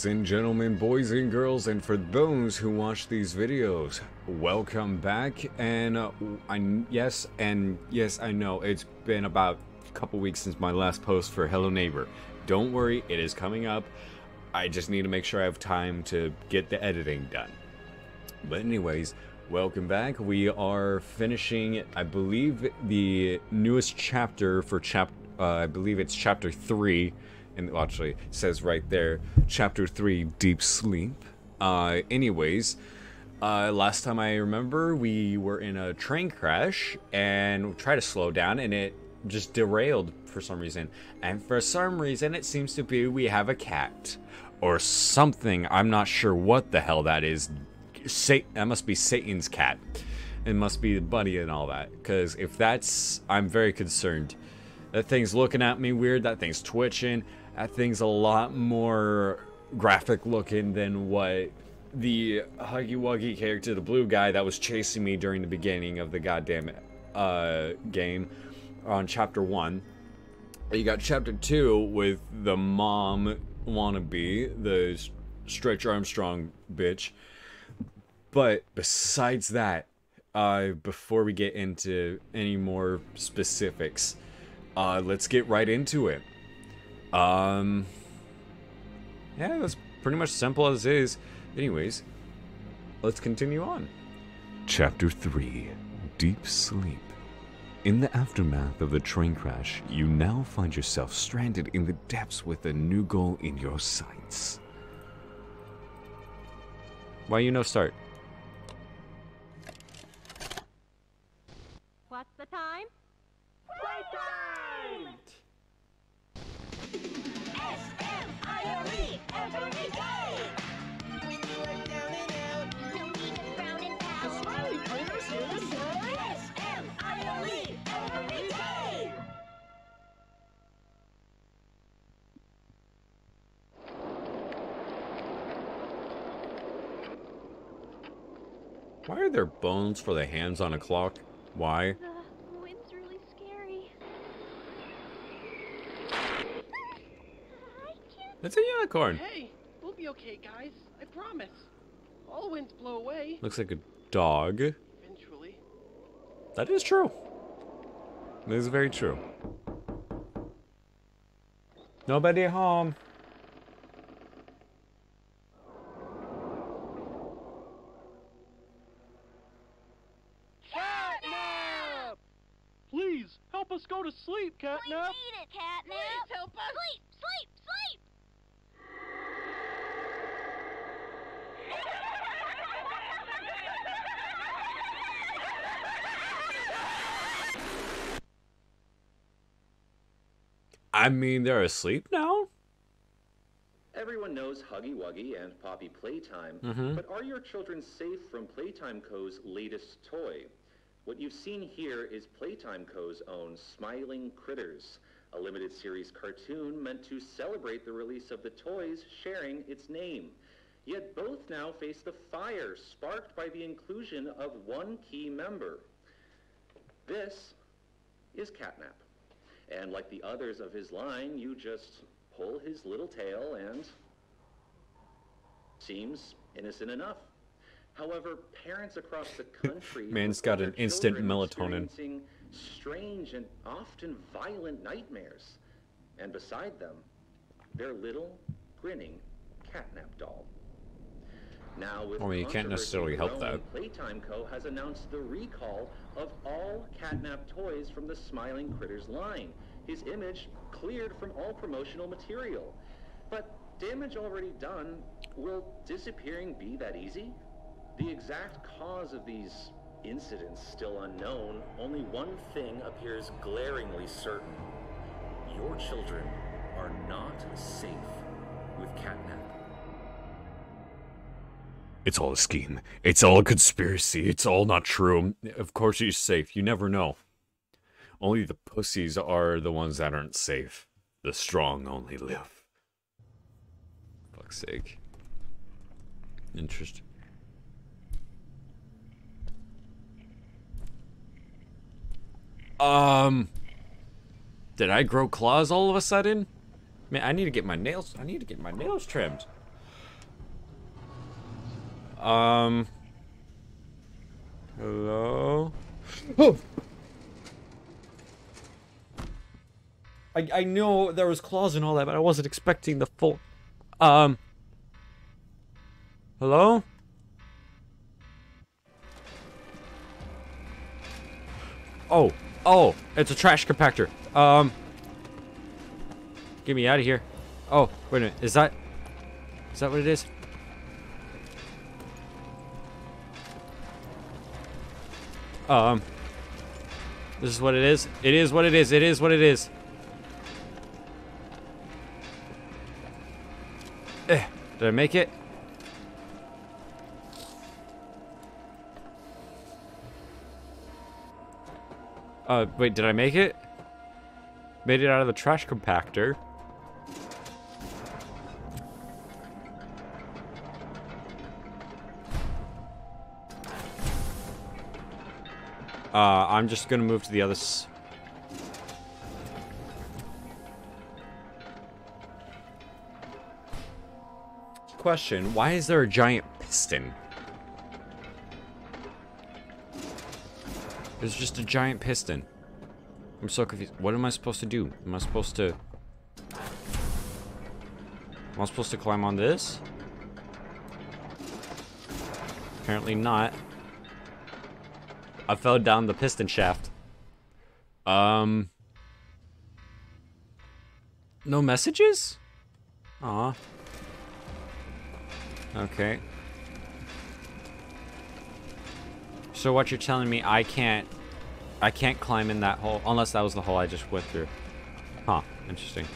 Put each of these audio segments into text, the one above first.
Ladies and gentlemen, boys and girls, and for those who watch these videos, welcome back. And uh, I yes, and yes, I know it's been about a couple weeks since my last post for Hello Neighbor. Don't worry, it is coming up. I just need to make sure I have time to get the editing done. But anyways, welcome back. We are finishing, I believe, the newest chapter for chapter. Uh, I believe it's chapter three and actually says right there, chapter three, deep sleep. Uh, anyways, uh, last time I remember, we were in a train crash and tried to slow down, and it just derailed for some reason. And for some reason, it seems to be we have a cat or something. I'm not sure what the hell that is. That must be Satan's cat. It must be the bunny and all that. Because if that's, I'm very concerned. That thing's looking at me weird. That thing's twitching. That thing's a lot more graphic looking than what the Huggy Wuggy character, the blue guy that was chasing me during the beginning of the goddamn uh, game on chapter one. You got chapter two with the mom wannabe, the Stretch Armstrong bitch. But besides that, uh, before we get into any more specifics, uh, let's get right into it. Um, yeah, that's pretty much simple as is. Anyways, let's continue on. Chapter 3 Deep Sleep. In the aftermath of the train crash, you now find yourself stranded in the depths with a new goal in your sights. Why you no start? What's the time? Every day! When you are down and out, don't frown and. The critters here to say S-M-I-L-E every day! Why are there bones for the hands on a clock? Why? The wind's really scary. I can't. It's a unicorn. Hey, we'll be okay, guys. I promise. All winds blow away. Looks like a dog. Eventually. That is true. That is very true. Nobody home. Catnap! Please, help us go to sleep, We need it, Catnap. Please help us. Sleep, sleep, sleep. I mean, they're asleep now? Everyone knows Huggy Wuggy and Poppy Playtime, mm-hmm. but are your children safe from Playtime Co.'s latest toy? What you've seen here is Playtime Co.'s own Smiling Critters, a limited series cartoon meant to celebrate the release of the toys sharing its name. Yet both now face the fire sparked by the inclusion of one key member. This is Catnap. And like the others of his line, you just pull his little tail and seems innocent enough. However, parents across the country man's got an instant melatonin. strange and often violent nightmares. And beside them, their little grinning catnap doll. Now, with I mean, you can't necessarily help that. Playtime Co. has announced the recall of all catnap toys from the Smiling Critters line. His image cleared from all promotional material. But damage already done, will disappearing be that easy? The exact cause of these incidents still unknown, only one thing appears glaringly certain. Your children are not safe with catnap. It's all a scheme. It's all a conspiracy. It's all not true. Of course he's safe. You never know. Only the pussies are the ones that aren't safe. The strong only live. Fuck's sake. Interesting. Um. Did I grow claws all of a sudden? Man, I need to get my nails. I need to get my nails trimmed. Um. Hello? Oh! I, I know there was claws and all that, but I wasn't expecting the full. Um. Hello? Oh, oh, it's a trash compactor. Um. Get me out of here. Oh, wait a minute. Is that. Is that what it is? Um. This is what it is. It is what it is. It is what it is. Eh, did I make it? Uh, wait, did I make it? Made it out of the trash compactor. Uh, I'm just gonna move to the other Question, why is there a giant piston? There's just a giant piston. I'm so confused. What am I supposed to do? Am I supposed to... Am I supposed to climb on this? Apparently not. I fell down the piston shaft. Um... No messages? Aw. Okay. So what you're telling me, I can't, I can't climb in that hole unless that was the hole I just went through. Huh? Interesting.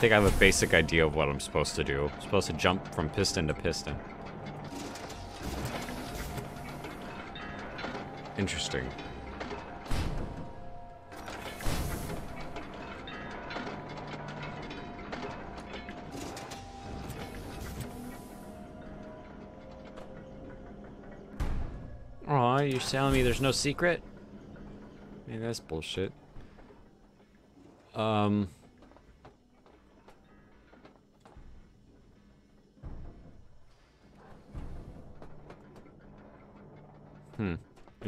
Think I have a basic idea of what I'm supposed to do. I'm supposed to jump from piston to piston. Interesting. Aw, you're telling me there's no secret? Man, that's bullshit. Um.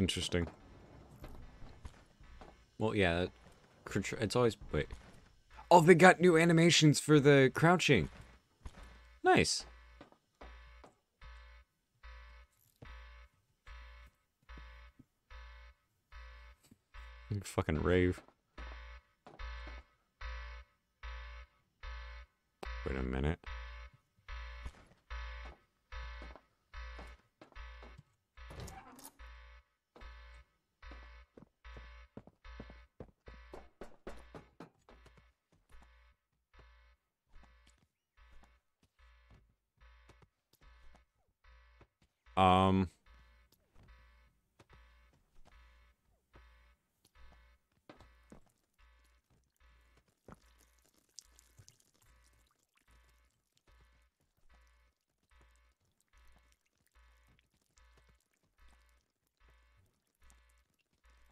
Interesting. Well, yeah. It's always wait. Oh, they got new animations for the crouching. Nice. You fucking rave. Wait a minute.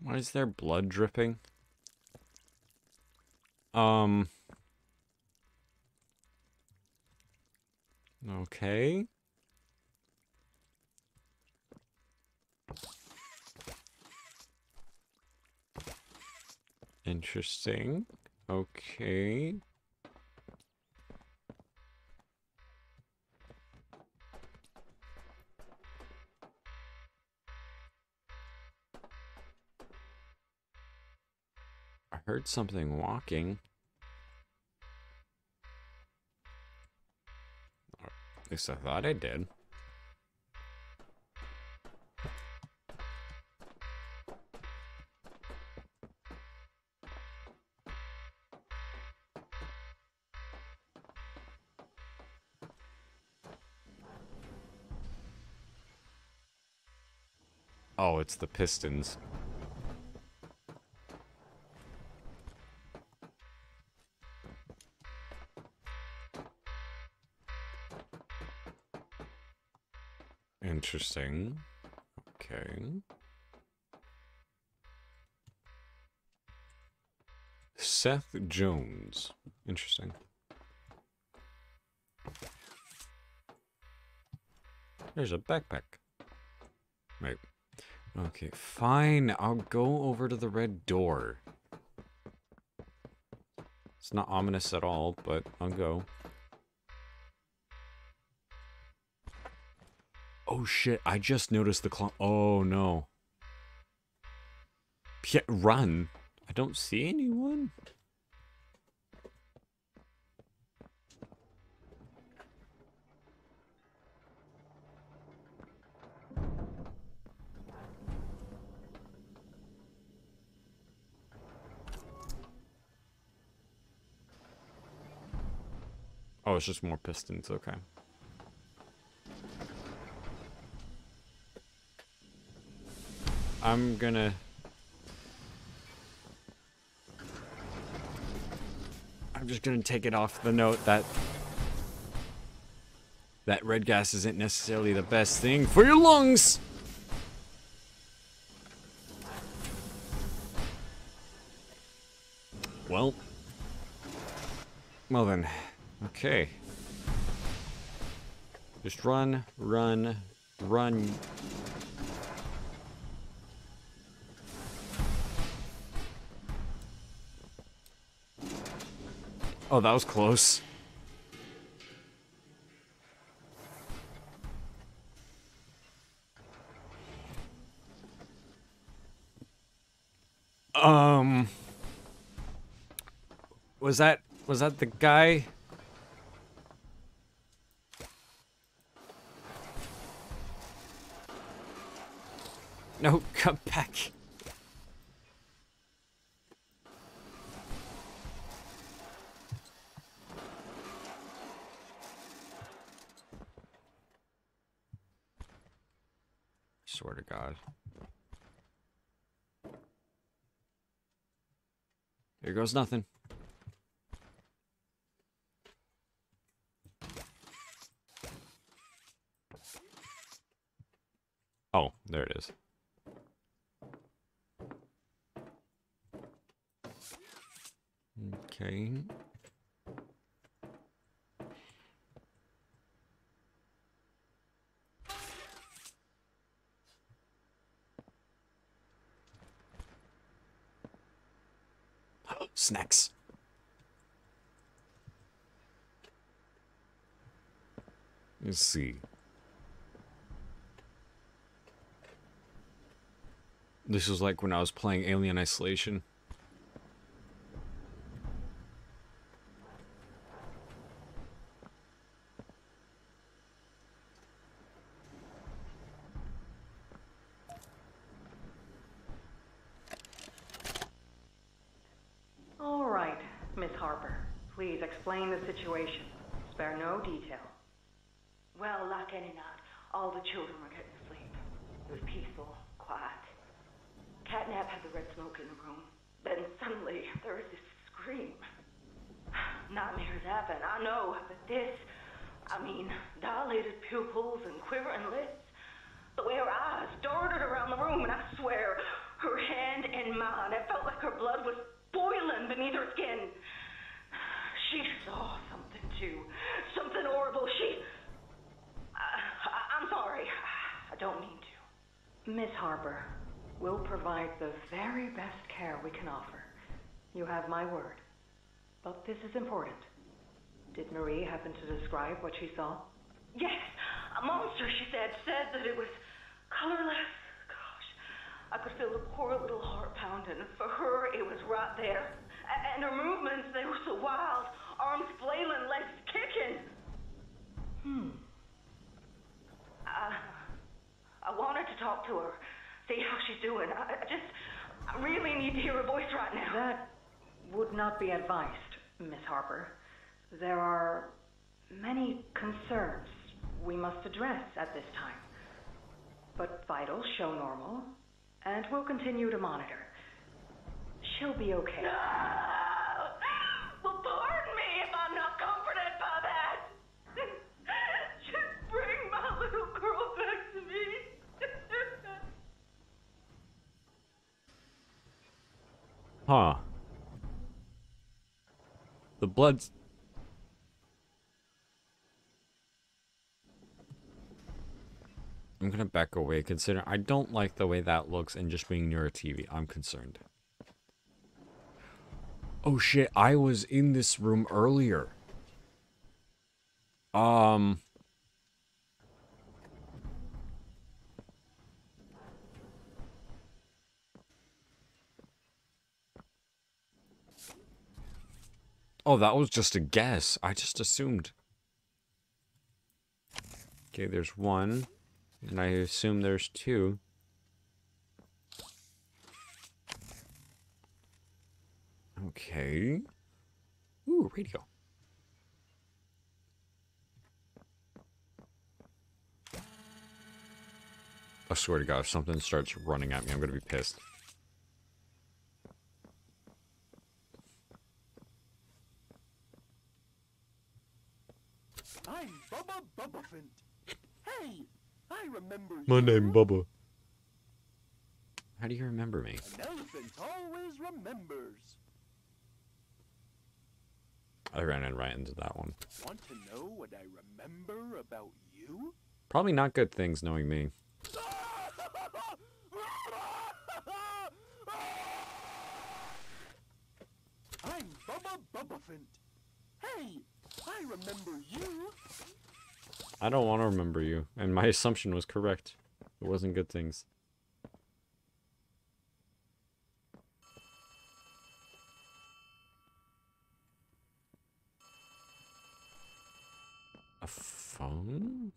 Why is there blood dripping? Um. Okay. Interesting. Okay. Heard something walking. Or At least I thought I did. Oh, it's the Pistons. Interesting. Okay. Seth Jones. Interesting. There's a backpack. Right. Okay, fine. I'll go over to the red door. It's not ominous at all, but I'll go. Oh shit, I just noticed the clock. Oh no. P- run. I don't see anyone. Oh, it's just more pistons. Okay. I'm gonna. I'm just gonna take it off the note that that red gas isn't necessarily the best thing for your lungs. Well. Well then. Okay. Just run, run, run. Oh, that was close. Um Was that was that the guy? No, come back. Swear to God. Here goes nothing. Oh, there it is. Okay. Snacks. Let's see. This was like when I was playing Alien Isolation. All right, Miss Harper. Please explain the situation. Spare no detail. Well, like any night, all the children were getting to sleep. It was peaceful, quiet. Catnap had the red smoke in the room. Then suddenly, there was this scream. Nightmares happen, I know, but this, I mean, dilated pupils and quivering lips. The way her eyes darted around the room, and I swear, her hand in mine, it felt like her blood was boiling beneath her skin. She saw something too. Something horrible. She. I, I, I'm sorry. I don't mean to. Miss Harper, we'll provide the very best care we can offer. You have my word. But this is important. Did Marie happen to describe what she saw? Yes, a monster, she said, said that it was colorless. Gosh, I could feel the poor little heart pounding. For her, it was right there. A- And her movements, they were so wild. Arms flailing, legs kicking. Hmm. I, I wanted to talk to her, see how she's doing. I, I just, I really need to hear her voice right now. That would not be advised, Miss Harper. There are many concerns we must address at this time. but vitals show normal, and we'll continue to monitor. She'll be okay. Ah! Huh. The blood's. I'm gonna back away, consider I don't like the way that looks and just being near a TV. I'm concerned. Oh shit, I was in this room earlier. Um. Oh, that was just a guess. I just assumed. Okay, there's one. And I assume there's two. Okay. Ooh, radio. I swear to God, if something starts running at me, I'm gonna be pissed. I'm Bubba Bubbaphant. Hey, I remember My you. name Bubba. How do you remember me? An elephant always remembers. I ran in right into that one. Want to know what I remember about you? Probably not good things knowing me. I'm Bubba Bubbaphant. Hey, I remember you. I don't want to remember you, and my assumption was correct. It wasn't good things. A phone?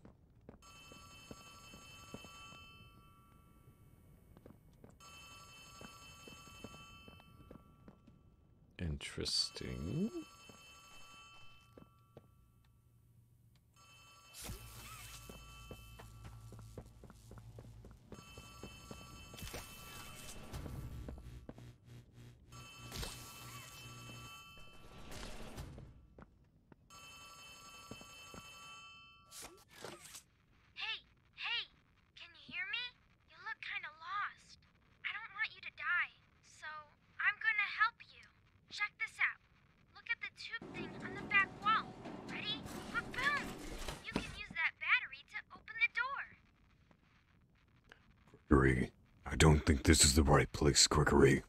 Interesting. Hey, hey, can you hear me? You look kind of lost. I don't want you to die, so I'm gonna help you. Check this out. Look at the tube thing on the back wall. Ready? Boom, boom. You can use that battery to open the door. Gregory, I don't think this right place, Gregory.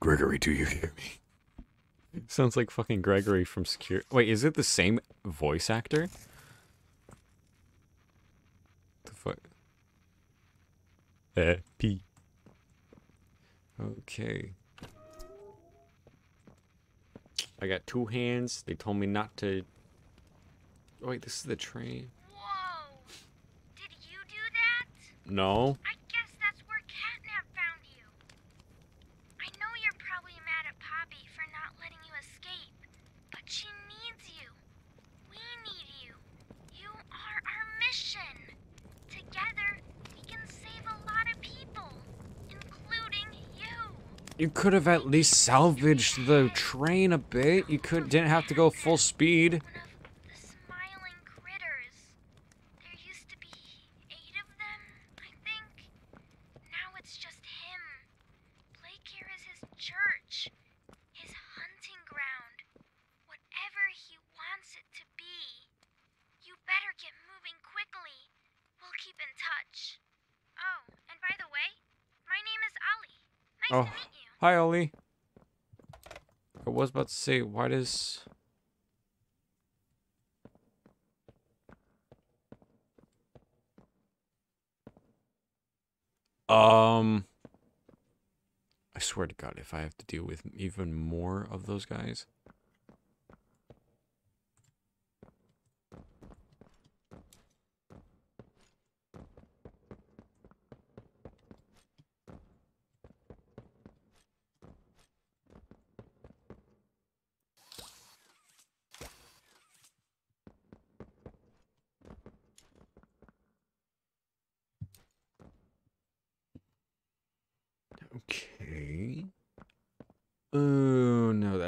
Gregory, do you hear me? Sounds like fucking Gregory from Secure. Wait, is it the same voice actor? The fuck? Eh, P. Okay. I got two hands. They told me not to. Oh, wait, this is the train. Whoa! Did you do that? No. I guess that's where Catnap found you. I know you're probably mad at Poppy for not letting you escape, but she needs you. We need you. You are our mission. Together, we can save a lot of people, including you. You could have at least salvaged the train a bit. You could didn't have to go full speed. One of the smiling critters. There used to be eight of them, I think. Now it's just him. Playcare is his church, his hunting ground, whatever he wants it to be. You better get moving quickly. We'll keep in touch. Oh, and by the way, my name is Ollie. Nice Oh, to meet you. Hi, Ollie. I was about to say, why does... Um... I swear to God, if I have to deal with even more of those guys...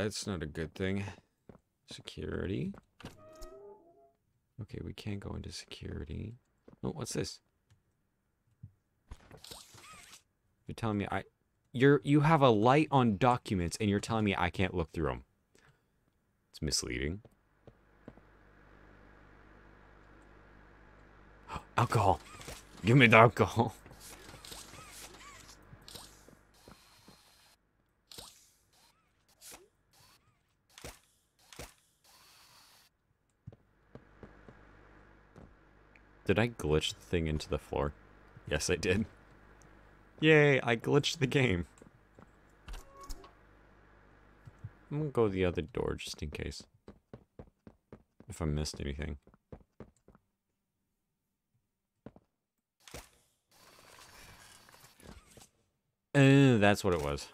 that's not a good thing. Security. Okay, we can't go into security. Oh, what's this? You're telling me I you're you have a light on documents and you're telling me I can't look through them. It's misleading. Alcohol. Give me the alcohol. Did I glitch the thing into the floor? Yes, I did. Yay, I glitched the game. I'm gonna go the other door just in case. If I missed anything. Uh, that's what it was.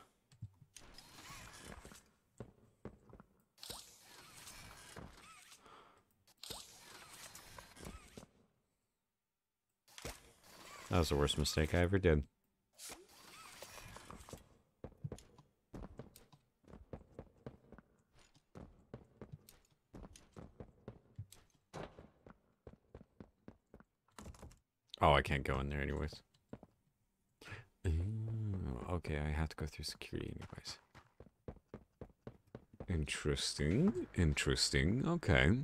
That was the worst mistake I ever did. Oh, I can't go in there anyways. Okay, I have to go through security anyways. Interesting. Interesting. Okay.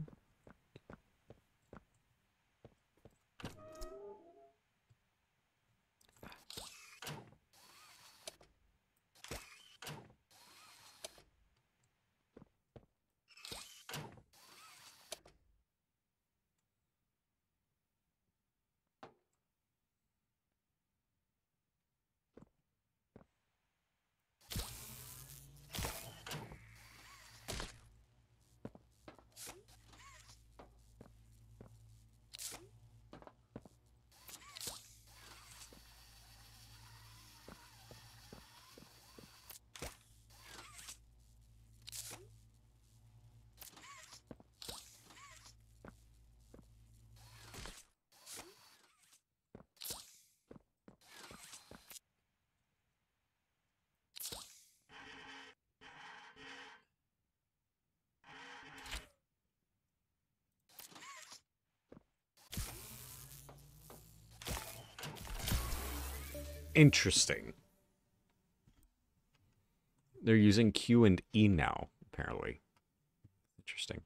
Interesting. They're using Q and E now, apparently. Interesting.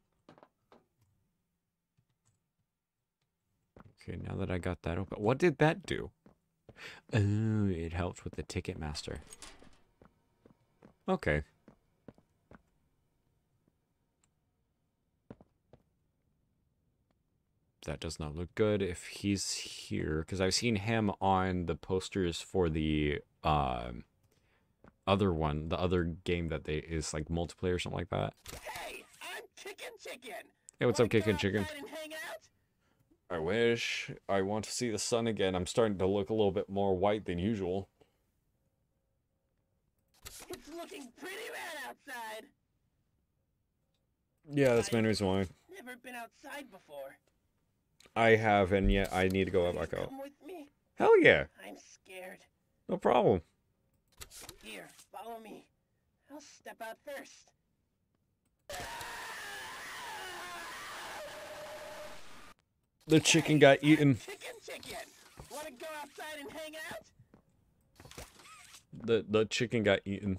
Okay, now that I got that open. What did that do? Oh, it helped with the Ticketmaster. Okay. That does not look good if he's here, because I've seen him on the posters for the um other one, the other game that they is like multiplayer or something like that. Hey, I'm Kickin Chicken. Hey, what's Wanna up, Kickin' go Chicken? outside and hang out? I wish. I want to see the sun again. I'm starting to look a little bit more white than usual. It's looking pretty rad outside. Yeah, that's main reason why. Never been outside before. I have, and yet I need to go Wanna back out. Come with me. Hell yeah, I'm scared. no problem. Here, follow me. I'll step out first. The chicken got eaten. Kickin Chicken. Wanna go outside and hang out? The the chicken got eaten.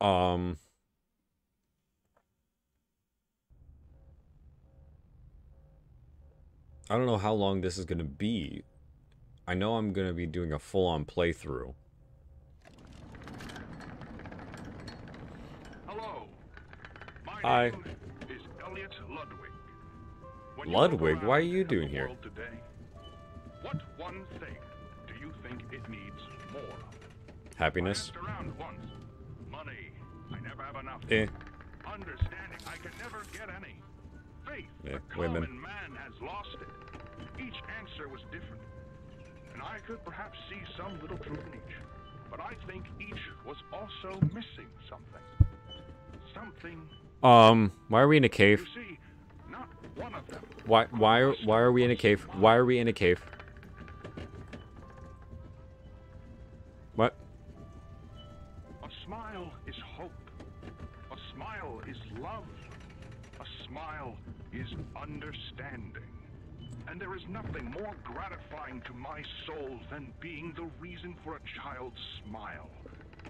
Um. I don't know how long this is going to be. I know I'm going to be doing a full-on playthrough. Hello. My Hi. name is Elliot Ludwig. When Ludwig? Why are you doing here? Today, what one thing do you think it needs more of? Happiness. Glance Enough. Eh. Understanding. I can never get any. Faith. Yeah, the women. common man has lost it. Each answer was different. And I could perhaps see some little truth in each. But I think each was also missing something. Something. Um, why are we in a cave? See, not one of them. Why why why are we in a cave? Why are we in a cave? Understanding. And there is nothing more gratifying to my soul than being the reason for a child's smile.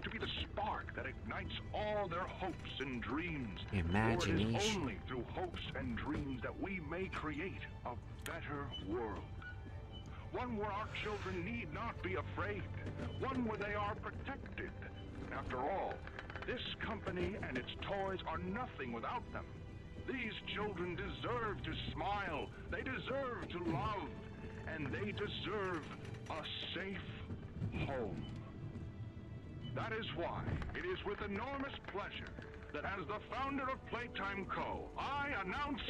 To be the spark that ignites all their hopes and dreams. For it is Imagination. only through hopes and dreams that we may create a better world. One where our children need not be afraid. One where they are protected. After all, this company and its toys are nothing without them. These children deserve to smile. They deserve to love. And they deserve a safe home. That is why it is with enormous pleasure that as the founder of Playtime Co., I announce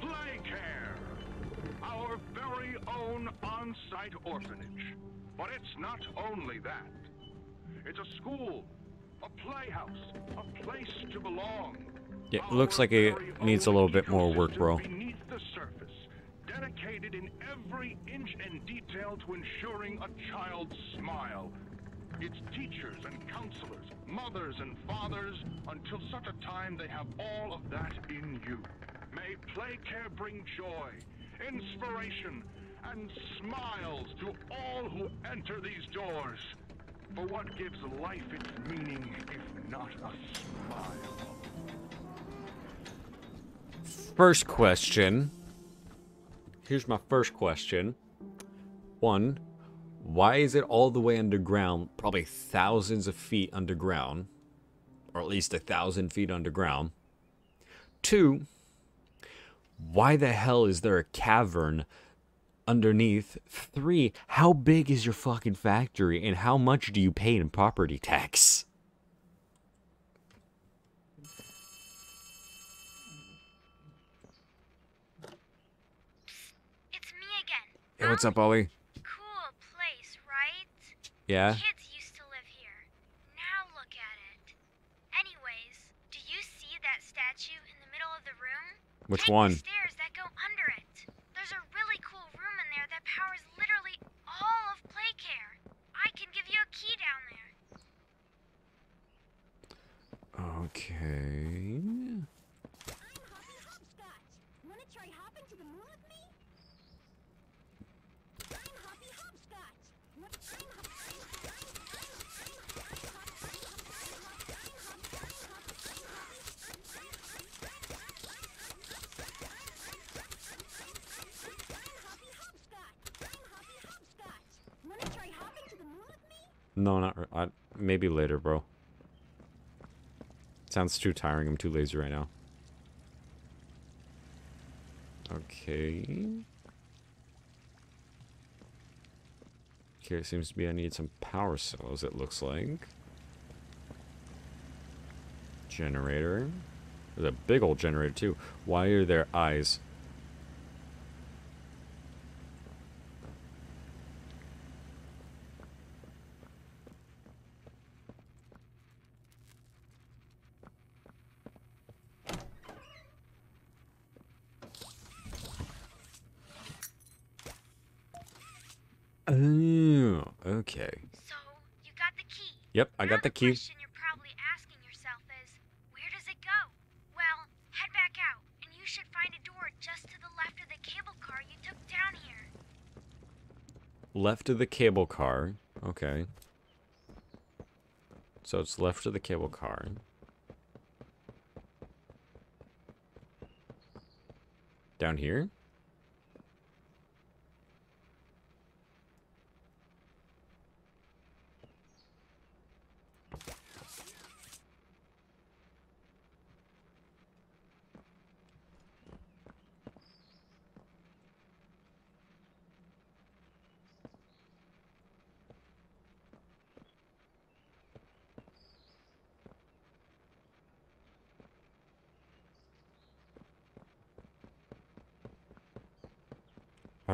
Playcare, our very own on-site orphanage. But it's not only that. It's a school, a playhouse, a place to belong. Yeah, it looks like it needs a little bit more work, bro. Beneath the surface, dedicated in every inch and detail to ensuring a child's smile. Its teachers and counselors, mothers and fathers, until such a time they have all of that in you. May Playcare bring joy, inspiration, and smiles to all who enter these doors. For what gives life its meaning if not a smile? First question. Here's my first question. One, why is it all the way underground, probably thousands of feet underground, or at least a thousand feet underground? Two, why the hell is there a cavern underneath? Three, how big is your fucking factory and how much do you pay in property tax? It's me again. Hey, what's up, ah, Ollie? Cool place, right? Yeah? Kids used to live here. Now look at it. Anyways, do you see that statue in the middle of the room? Which Take one? The stairs that go under it. There's a really cool room in there that powers literally all of Playcare. I can give you a key down there. Okay. Wanna try hopping to the moon with me? I'm Hoppy Hopscotch. What- I'm Hop- I'm- I'm- I'm- I'm- Hoppy Hopscotch. I'm Hoppy Hopscotch. Wanna try hopping to the moon with me? No, not. I, maybe later, bro. Sounds too tiring. I'm too lazy right now. Okay. Okay, it seems to be I need some power cells, it looks like. Generator. There's a big old generator, too. Why are there eyes? Oh, okay. So, you got the key. Yep, I got the key. question you're probably asking yourself is, where does it go? Well, head back out, and you should find a door just to the left of the cable car you took down here. Left of the cable car. Okay. So it's left of the cable car. Down here?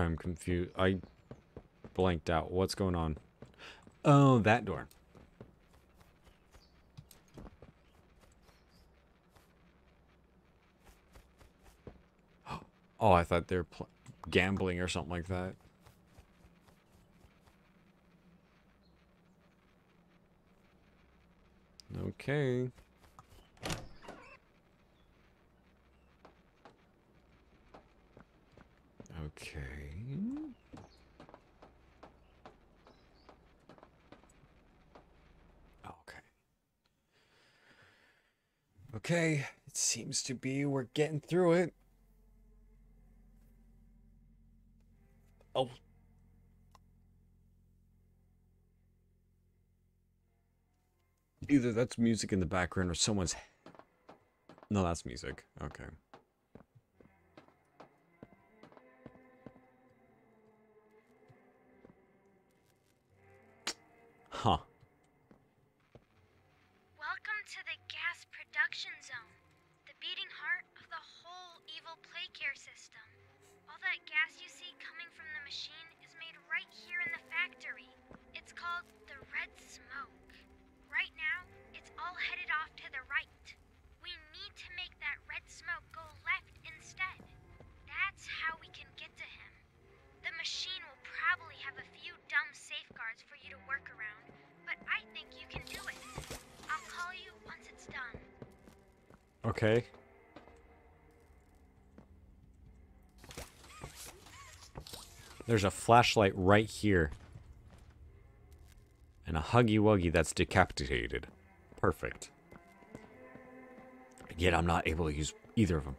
I'm confused. I blanked out. What's going on? Oh, that door. Oh, I thought they were gambling or something like that. Okay. Okay. Okay. Okay, it seems to be we're getting through it. Oh. Either that's music in the background or someone's. No, that's music. Okay. Huh. Okay. There's a flashlight right here. And a Huggy Wuggy that's decapitated. Perfect. Yet I'm not able to use either of them.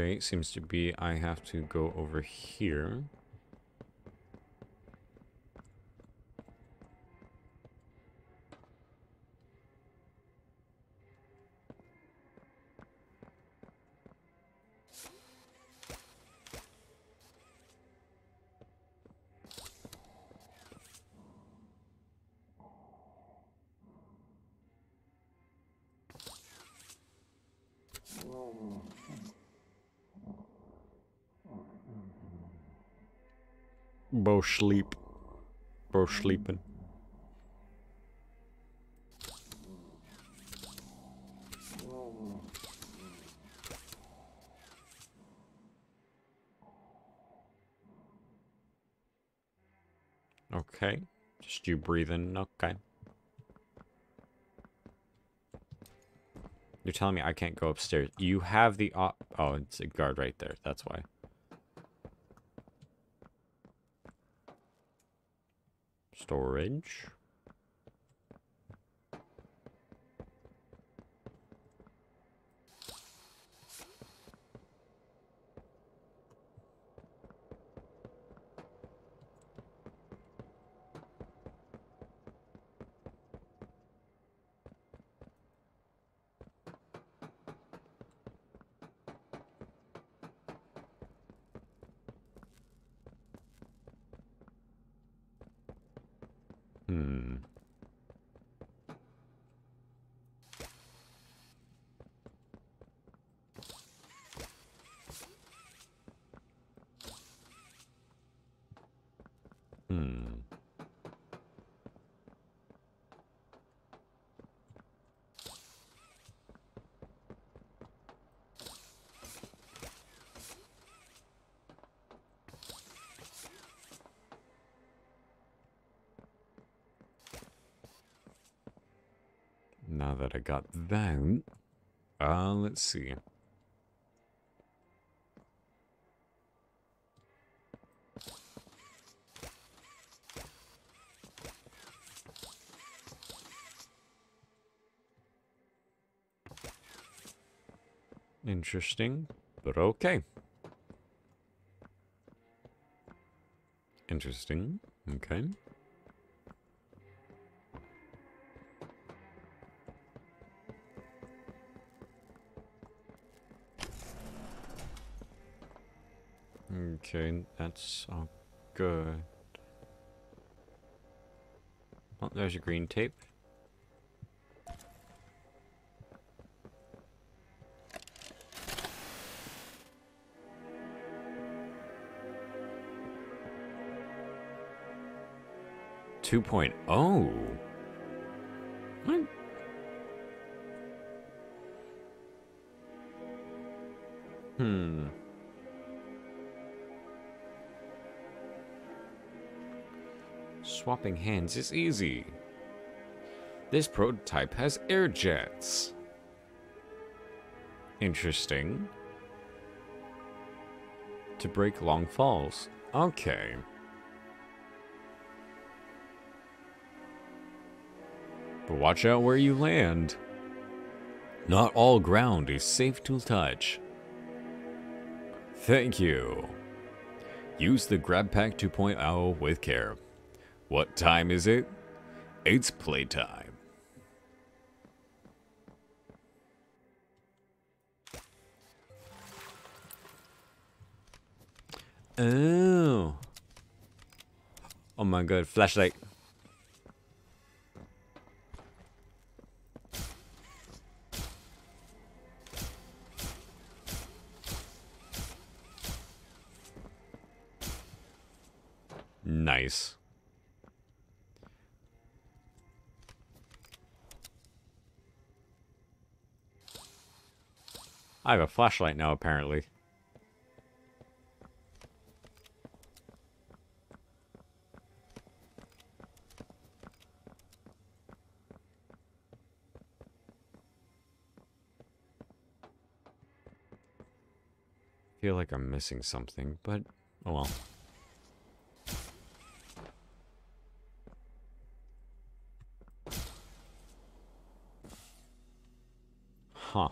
Okay, seems to be I have to go over here. Sleep. Bo sleeping. Okay. Just you breathing. Okay. You're telling me I can't go upstairs. You have the op- Oh, it's a guard right there. That's why. Storage. Now that I got that, uh, let's see. Interesting, but okay. Interesting, okay. Okay, that's all good. Oh, there's your green tape. Two oh. What? Hmm. Swapping hands is easy. This prototype has air jets. Interesting. To break long falls. Okay. But watch out where you land. Not all ground is safe to touch. Thank you. Use the Grab Pack 2.0 with care. What time is it? It's playtime. Oh. Oh my god, flashlight. Nice. I have a flashlight now, apparently. feel like I'm missing something, but oh well. Huh.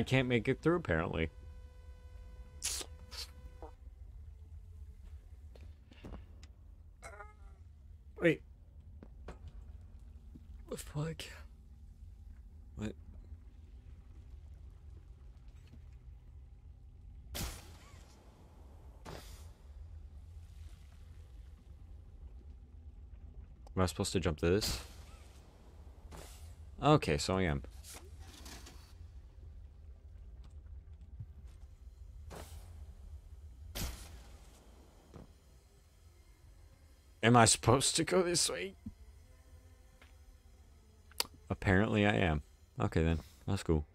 I can't make it through, apparently. Wait. The fuck? What? Am I supposed to jump to this? Okay, so I am. Am I supposed to go this way? Apparently I am. Okay then. That's cool.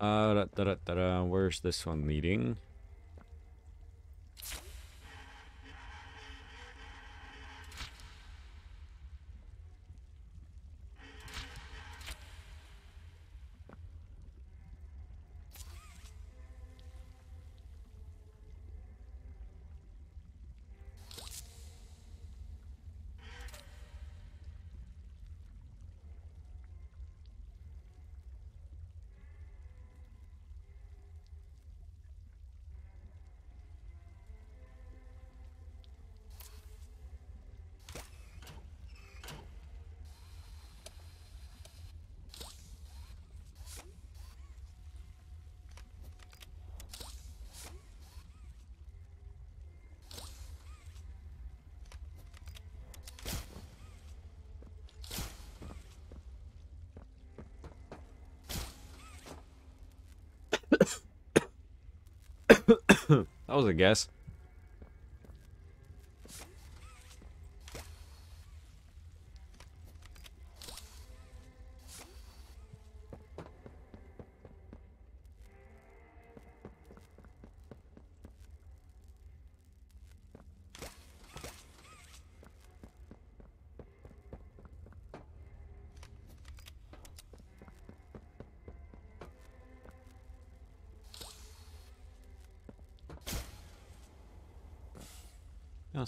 Uh, da, da, da, da, da. where's this one leading? Guess.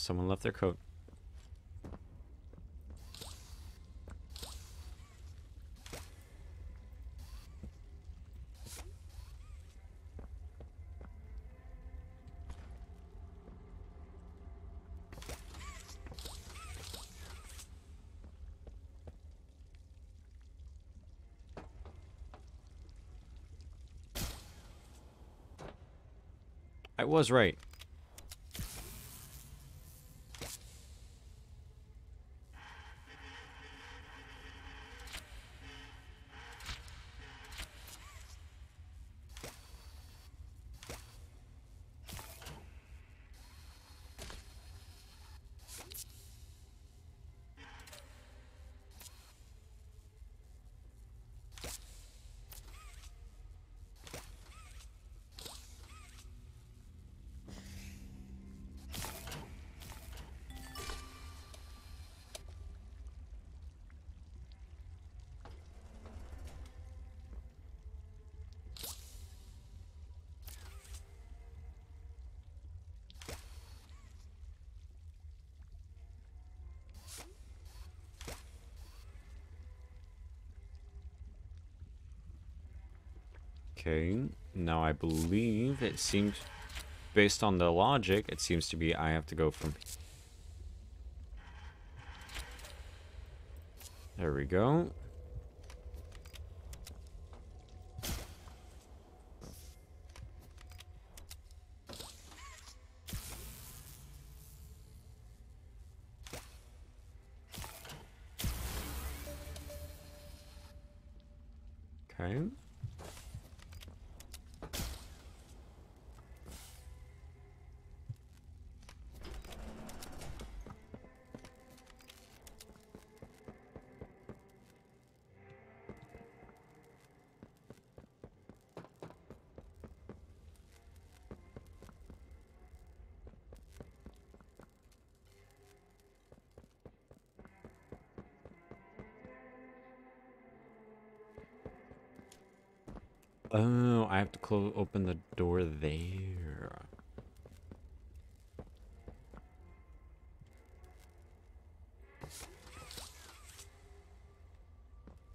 Someone left their coat. I was right. Okay, now I believe it seems, based on the logic, it seems to be I have to go from... There we go. Have to close open the door there.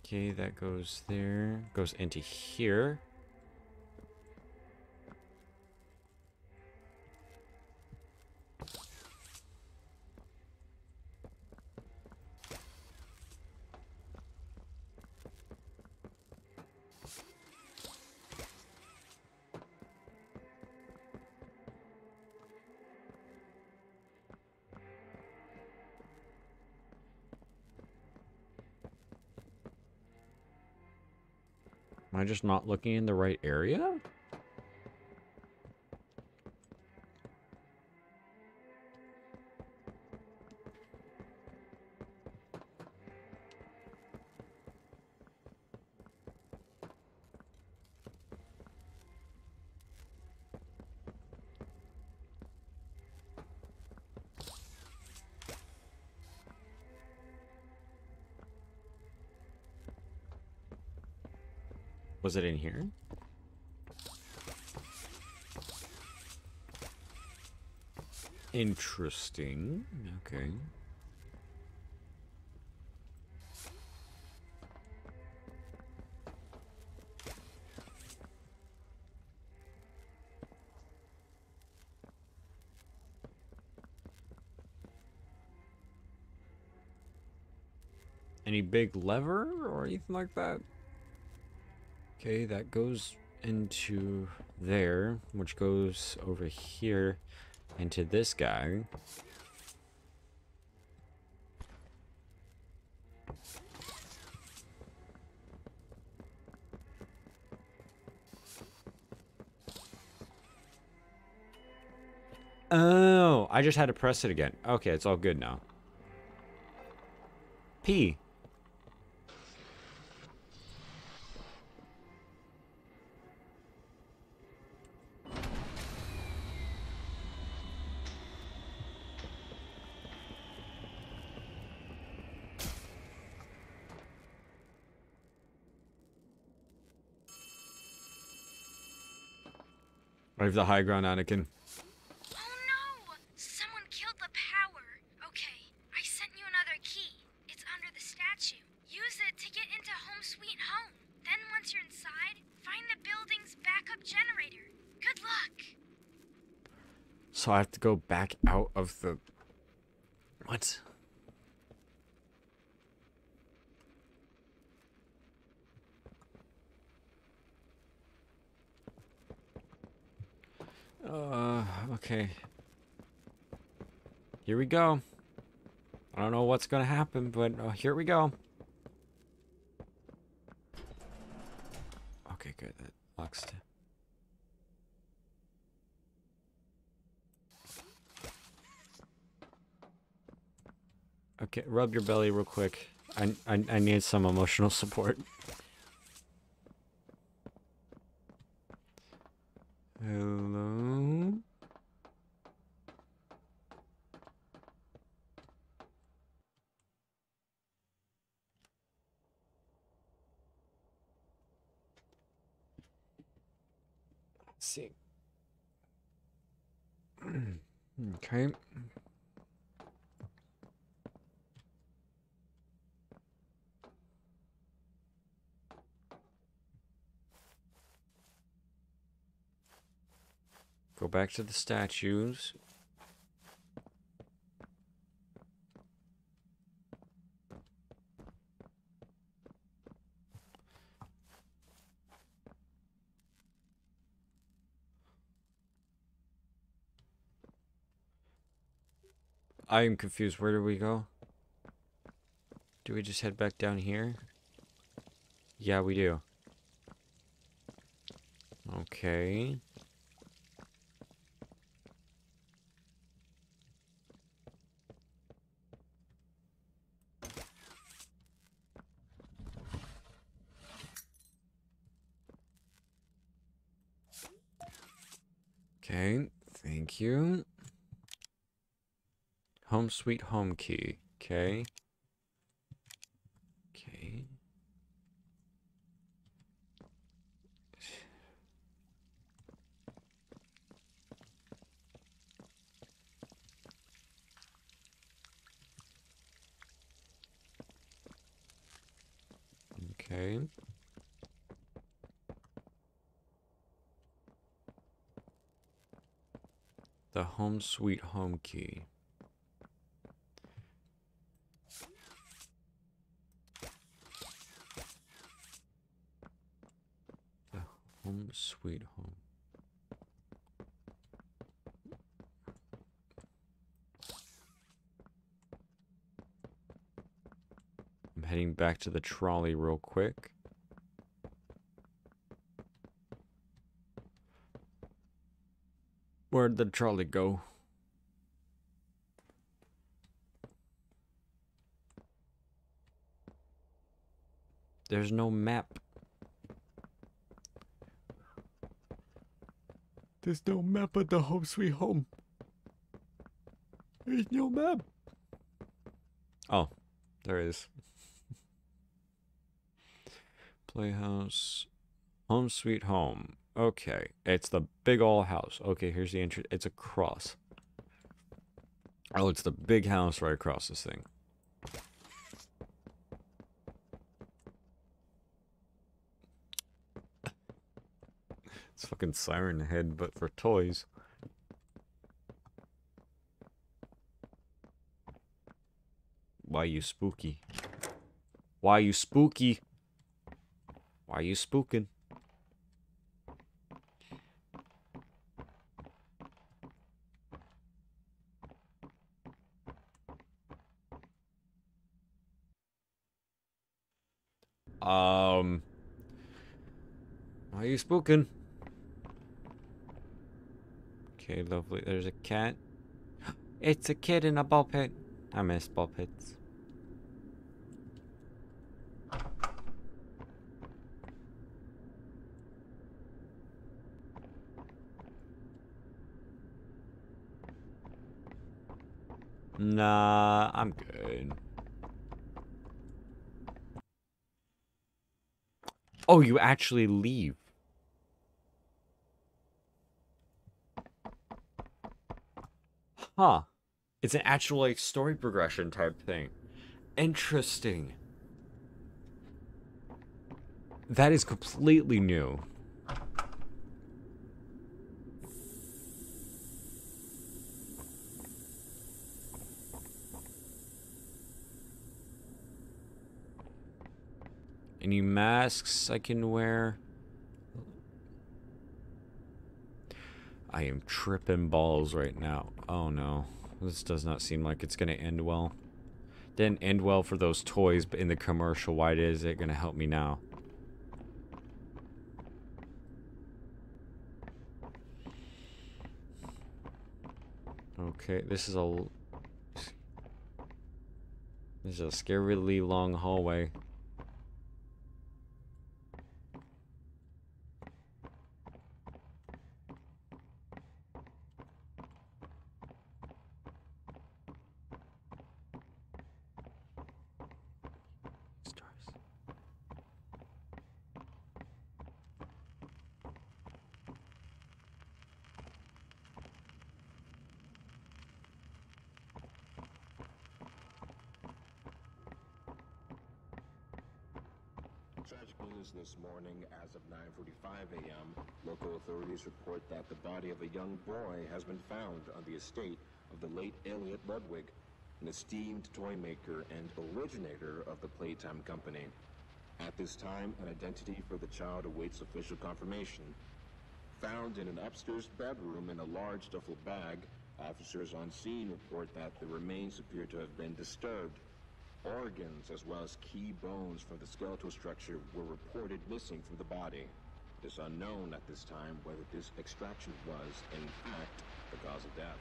Okay, that goes there. Goes into here. I just not looking in the right area? Was it in here? Interesting. Okay. Any big lever or anything like that? Okay, that goes into there, which goes over here into this guy. Oh, I just had to press it again. Okay, it's all good now. P. have the high ground, Anakin. Oh no! Someone killed the power. Okay, I sent you another key. It's under the statue. Use it to get into home sweet home. Then once you're inside, find the building's backup generator. Good luck. So I have to go back out of the... What? Uh, okay. Here we go. I don't know what's gonna happen, but uh, here we go. Okay, good. That locks. Okay, rub your belly real quick. I, I, I need some emotional support. Hello? Let's see. okay. Go back to the statues. I am confused. Where do we go? Do we just head back down here? Yeah, we do. Okay. Okay, thank you. Home sweet home key. Okay. Okay. Okay. The home sweet home key. The home sweet home. I'm heading back to the trolley real quick. Where'd the trolley go? There's no map. There's no map of the home sweet home. There's no map. Oh, there is. Playhouse. Home sweet home. Okay, it's the big old house. Okay, here's the entrance. It's a cross. Oh, it's the big house right across this thing. Fucking Siren Head, but for toys. Why you spooky? Why you spooky? Why you spooking? Um. Why are you spooking? Okay, lovely. There's a cat. It's a kid in a ball pit. I miss ball pits. Nah, I'm good. Oh, you actually leave. huh, it's an actual like story progression type thing. Interesting. That is completely new. Any masks I can wear? I am tripping balls right now. Oh no. This does not seem like it's going to end well. Didn't end well for those toys, but in the commercial, why is it going to help me now? Okay, this is a... This is a scarily long hallway. Stars. Tragic news this morning as of 9.45 a.m. Local authorities report that the body of a young boy has been found on the estate of the late Elliot Ludwig, an esteemed toy maker and originator of the Playtime Company. At this time, an identity for the child awaits official confirmation. Found in an upstairs bedroom in a large duffel bag, officers on scene report that the remains appear to have been disturbed. Organs, as well as key bones from the skeletal structure, were reported missing from the body. It is unknown at this time whether this extraction was, in fact, the cause of death.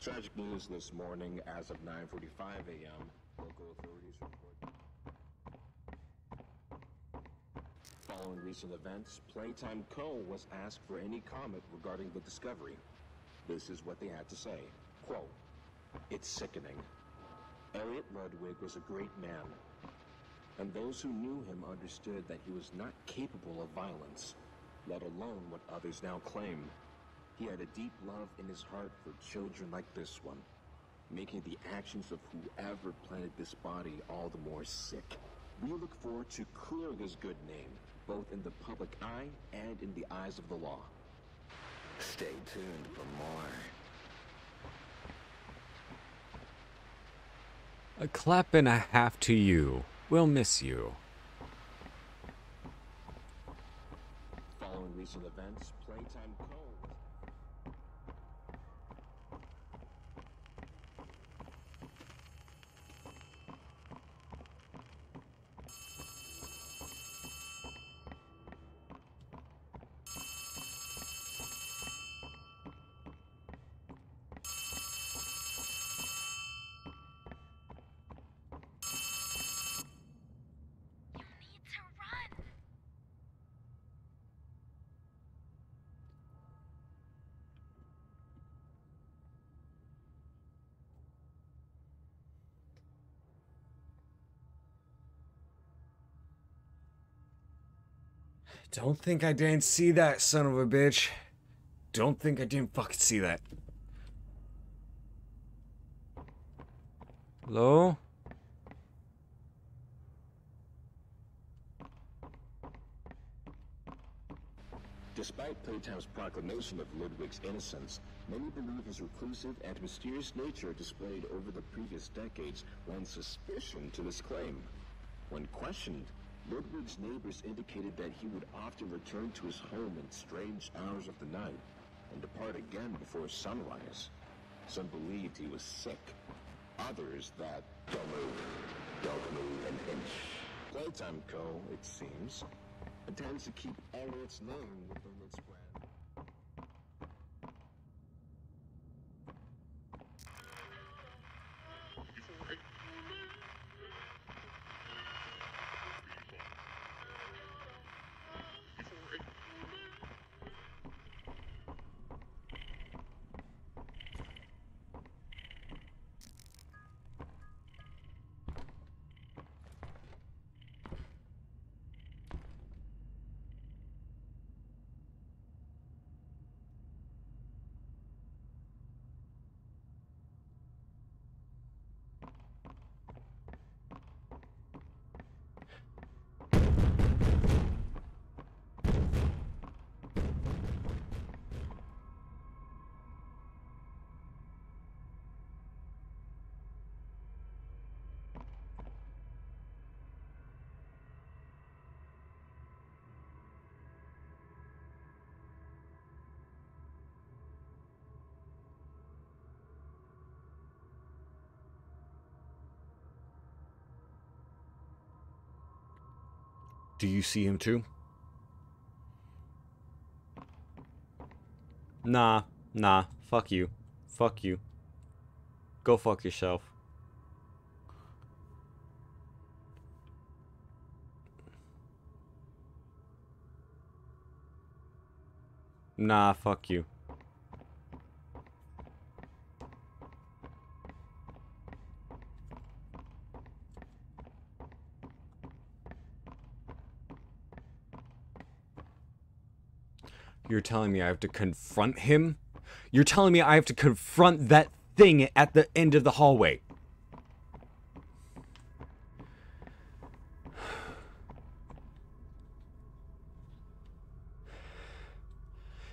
Tragic news this morning as of 9.45 a.m. Local authorities report... Following recent events, Playtime Co. was asked for any comment regarding the discovery. This is what they had to say. Quote, It's sickening. Elliot Ludwig was a great man, and those who knew him understood that he was not capable of violence, let alone what others now claim. He had a deep love in his heart for children like this one, making the actions of whoever planted this body all the more sick. We look forward to clearing his good name, both in the public eye and in the eyes of the law. Stay tuned for more. A clap and a half to you. We'll miss you. Following recent events, Playtime. Don't think I didn't see that, son of a bitch. Don't think I didn't fucking see that. Hello? Despite Playtime's proclamation of Ludwig's innocence, many believe his reclusive and mysterious nature displayed over the previous decades lends suspicion to this claim. When questioned, Ludwig's neighbors indicated that he would often return to his home in strange hours of the night and depart again before sunrise. Some believed he was sick. Others that don't move, don't move an inch. Playtime Co., it seems, intends to keep Elliot's name within its. Do you see him too? Nah, nah, fuck you. Fuck you. Go fuck yourself. Nah, fuck you. You're telling me I have to confront him? You're telling me I have to confront that thing at the end of the hallway?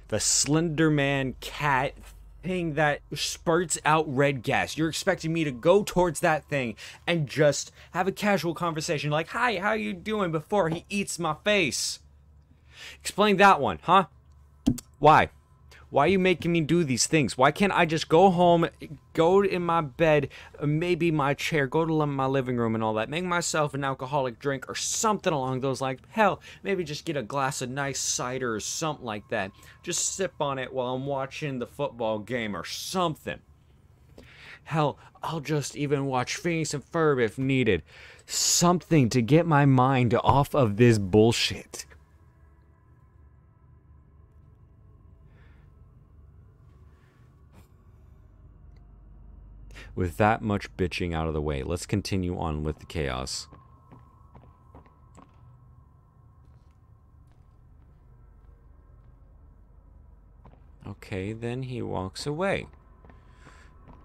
The Slender Man cat thing that spurts out red gas. You're expecting me to go towards that thing and just have a casual conversation like, "Hi, how you doing?" before he eats my face. Explain that one, huh? Why? Why are you making me do these things? Why can't I just go home, go in my bed, uh, maybe my chair, go to my living room and all that, make myself an alcoholic drink or something along those lines? Hell, maybe just get a glass of nice cider or something like that. Just sip on it while I'm watching the football game or something. Hell, I'll just even watch Phineas and Ferb if needed. Something to get my mind off of this bullshit. With that much bitching out of the way, let's continue on with the chaos. Okay, then he walks away.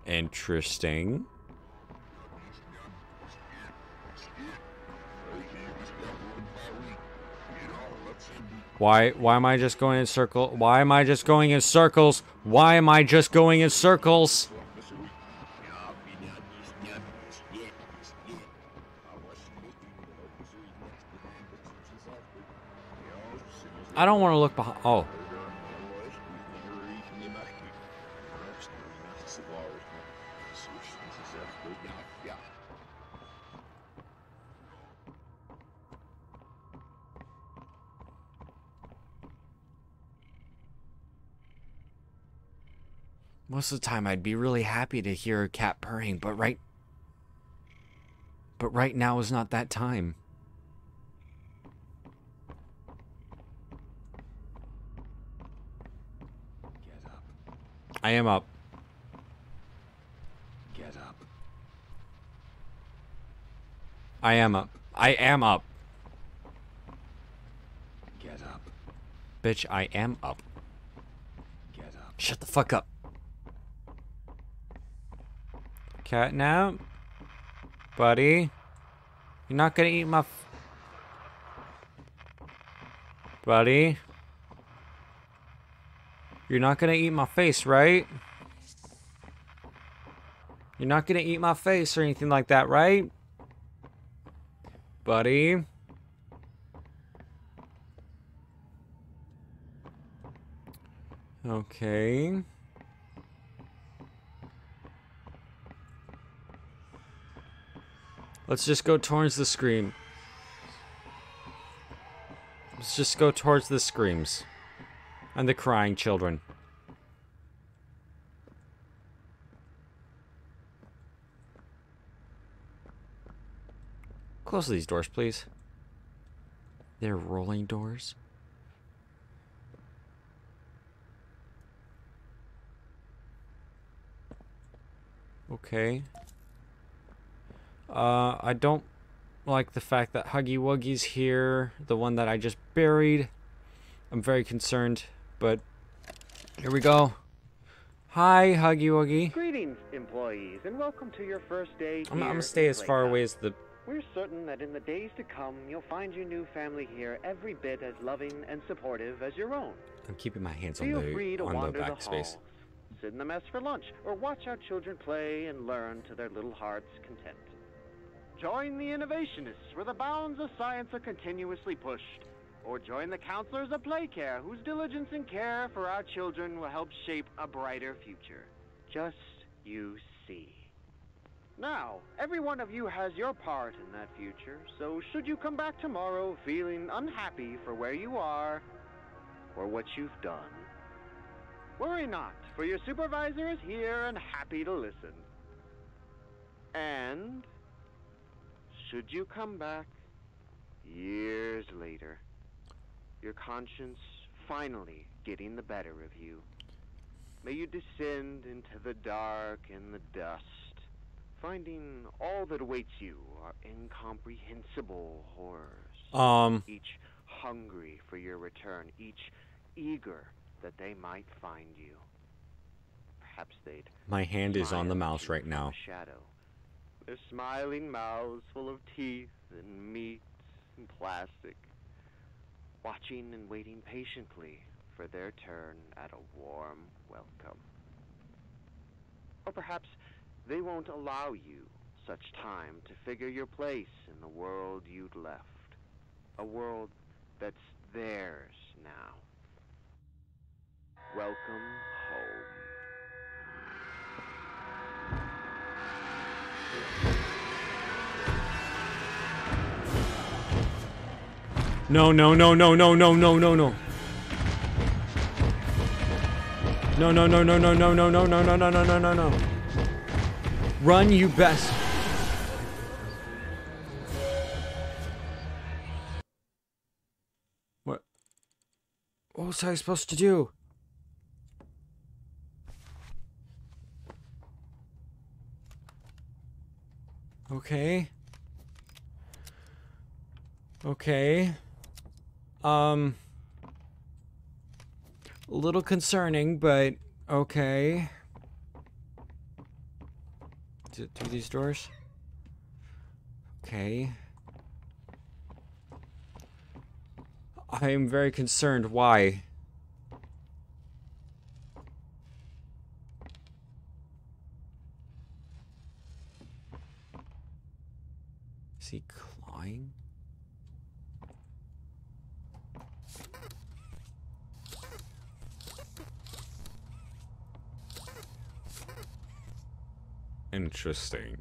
Interesting. Why why am I just going in circle? Why am I just going in circles? Why am I just going in circles? I don't want to look behind. Oh. Most of the time I'd be really happy to hear a cat purring, but right but right now is not that time. I am up. Get up. I am up. I am up. Get up. Bitch, I am up. Get up. Shut the fuck up. Catnap? Buddy? You're not gonna eat my... Buddy? You're not gonna eat my face, right? You're not gonna eat my face or anything like that, right? Buddy? Okay. Let's just go towards the scream. Let's just go towards the screams. And the crying children. Close these doors, please. They're rolling doors. Okay. Uh, I don't like the fact that Huggy Wuggy's here, the one that I just buried. I'm very concerned, but here we go. Hi, Huggy Wuggy. Greetings, employees, and welcome to your first day I'm, I'm gonna stay as far away as the. We're certain that in the days to come, you'll find your new family here every bit as loving and supportive as your own. I'm keeping my hands on Feel free the to on wander the, back space. halls, sit in the mess for lunch, or watch our children play and learn to their little hearts' content. Join the innovationists where the bounds of science are continuously pushed. Or join the counselors of Playcare whose diligence and care for our children will help shape a brighter future. Just you see. Now, every one of you has your part in that future, so should you come back tomorrow feeling unhappy for where you are or what you've done, worry not, for your supervisor is here and happy to listen. And should you come back years later, your conscience finally getting the better of you, may you descend into the dark and the dust, finding all that awaits you are incomprehensible horrors. Um. Each hungry for your return, each eager that they might find you. Perhaps they'd My hand is on the mouse right now. Shadow. Their smiling mouths full of teeth and meat and plastic, watching and waiting patiently for their turn at a warm welcome. Or perhaps they won't allow you such time to figure your place in the world you'd left. A world that's theirs now. Welcome home. No, no, no, no, no, no, no, no, no. No, no, no, no, no, no, no, no, no, no, no, no, no, no, no. Run, you best. What? What was I supposed to do? Okay. Okay. Um. A little concerning, but okay. Is it through these doors? Okay. I am very concerned. Why? Is he clawing? Interesting.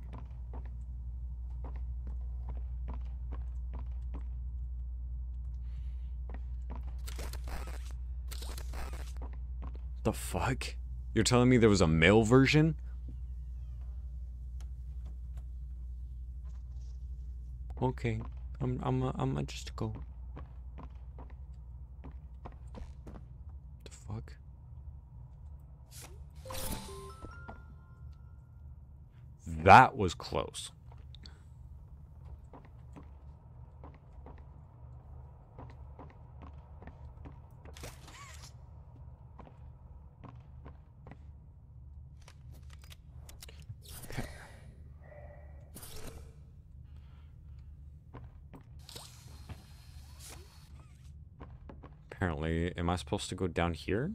The fuck? You're telling me there was a male version? Okay, I'm I'm I'm just go. That was close. Apparently, am I supposed to go down here?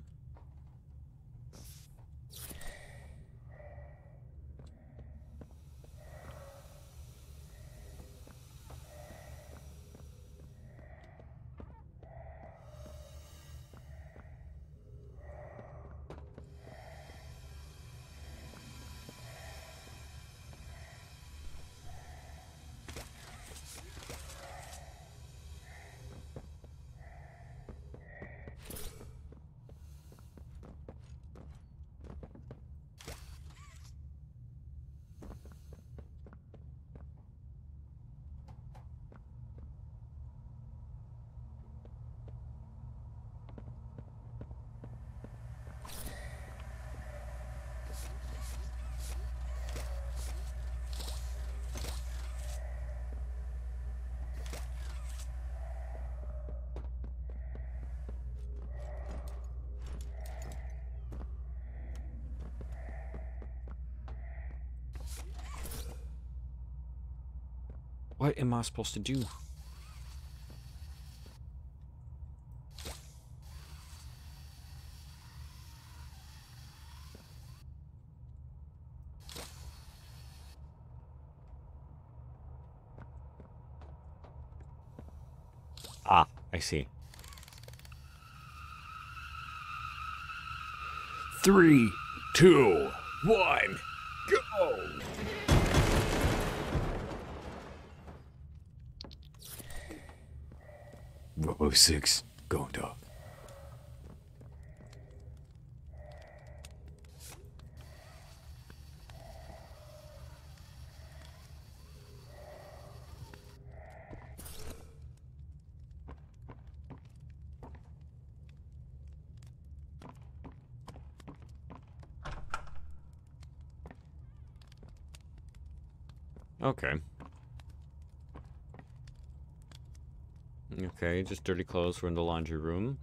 Am I supposed to do? Ah, I see. Three, two, one, 106, going dog. Okay. Okay, just dirty clothes We're in the laundry room.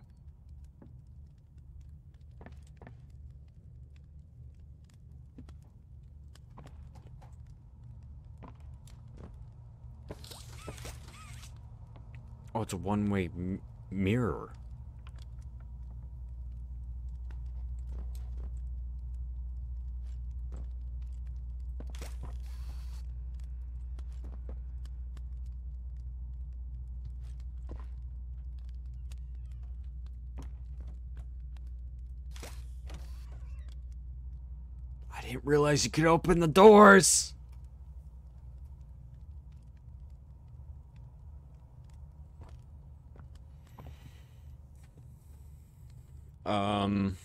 Oh, it's a one-way mirror. I didn't realize you could open the doors. Um.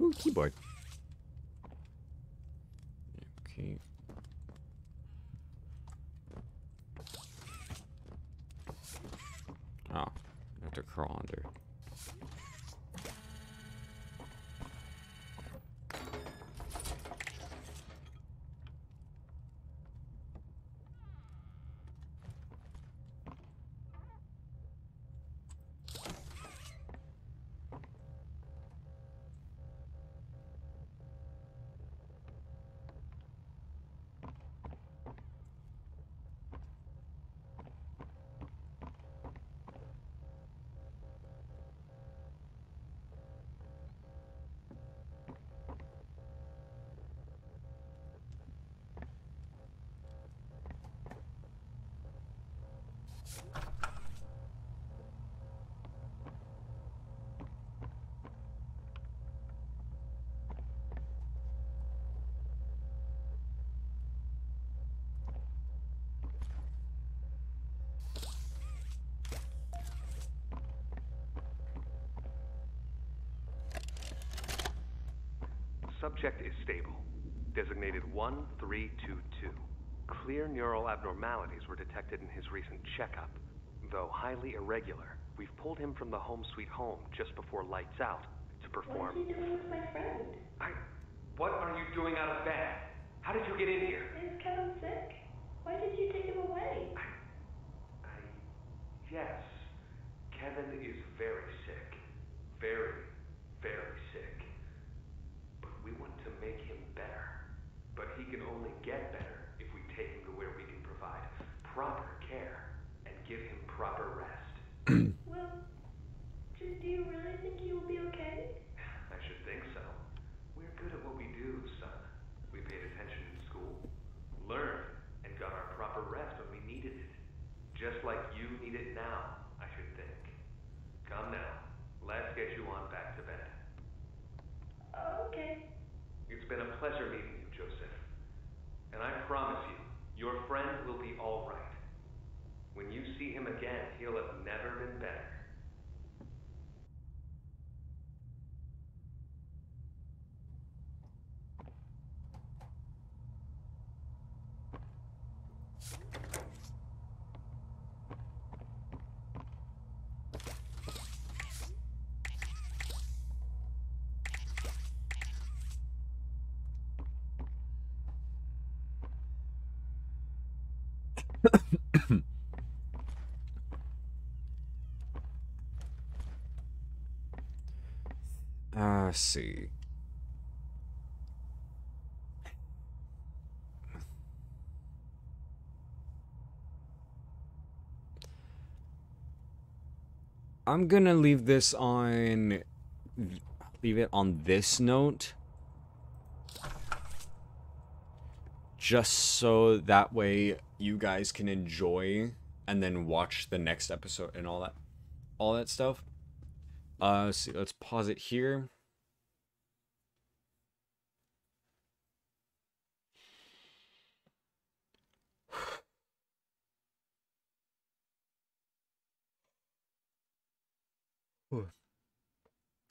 Ooh, keyboard. Okay. Oh, I have to crawl under. Subject is stable. Designated 1322. Clear neural abnormalities were detected in his recent checkup. Though highly irregular, we've pulled him from the home sweet home just before lights out to perform. What are you doing with my friend? I. What are you doing out of bed? How did you get in here? Is Kevin sick? Why did you take him away? I. I Yes. Kevin is very sick. Very, very sick. But we want to make him better. But he can only get better if we take him to where we can provide proper care and give him proper rest. Well, do, do you really think he will be okay? I should think so. We're good at what we do, son. We paid attention in school, learned, and got our proper rest when we needed it. Just like you need it now, I should think. Come now, let's get you on back to bed. Okay. It's been a pleasure meeting you, Joseph. And I promise you, your friend will be all right. When you see him again, he'll have never been better. Uh, see. I'm gonna leave this on. Leave it on this note. Just so that way you guys can enjoy and then watch the next episode and all that. All that stuff. Uh, let's see, let's pause it here.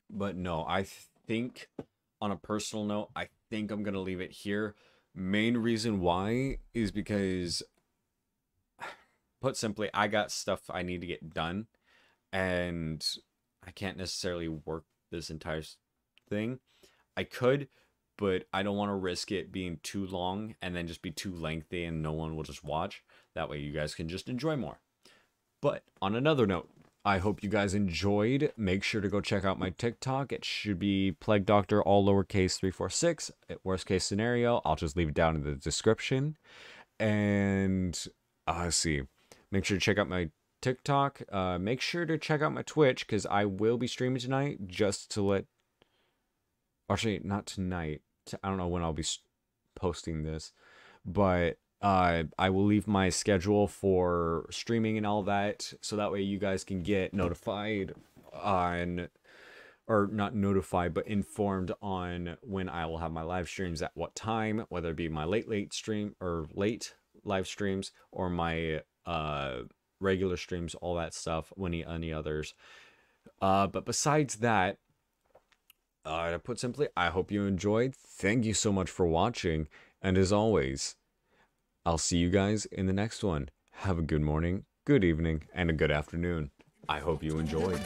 But no, I think on a personal note, I think I'm gonna leave it here. Main reason why is because, put simply, I got stuff I need to get done, and I can't necessarily work this entire thing. I could, but I don't want to risk it being too long and then just be too lengthy and no one will just watch. That way, you guys can just enjoy more. But on another note, I hope you guys enjoyed. Make sure to go check out my TikTok. It should be Plague Doctor, all lowercase 346. At worst case scenario, I'll just leave it down in the description. And uh, see. Make sure to check out my TikTok. Uh, make sure to check out my Twitch because I will be streaming tonight just to let. Actually, not tonight. I don't know when I'll be posting this, but uh, I will leave my schedule for streaming and all that, so that way you guys can get notified on, or not notified, but informed on when I will have my live streams at what time, whether it be my late late stream or late live streams or my uh regular streams, all that stuff, any any others. Uh, but besides that, uh, to put simply, I hope you enjoyed. Thank you so much for watching, and as always. I'll see you guys in the next one. Have a good morning, good evening, and a good afternoon. I hope you enjoyed.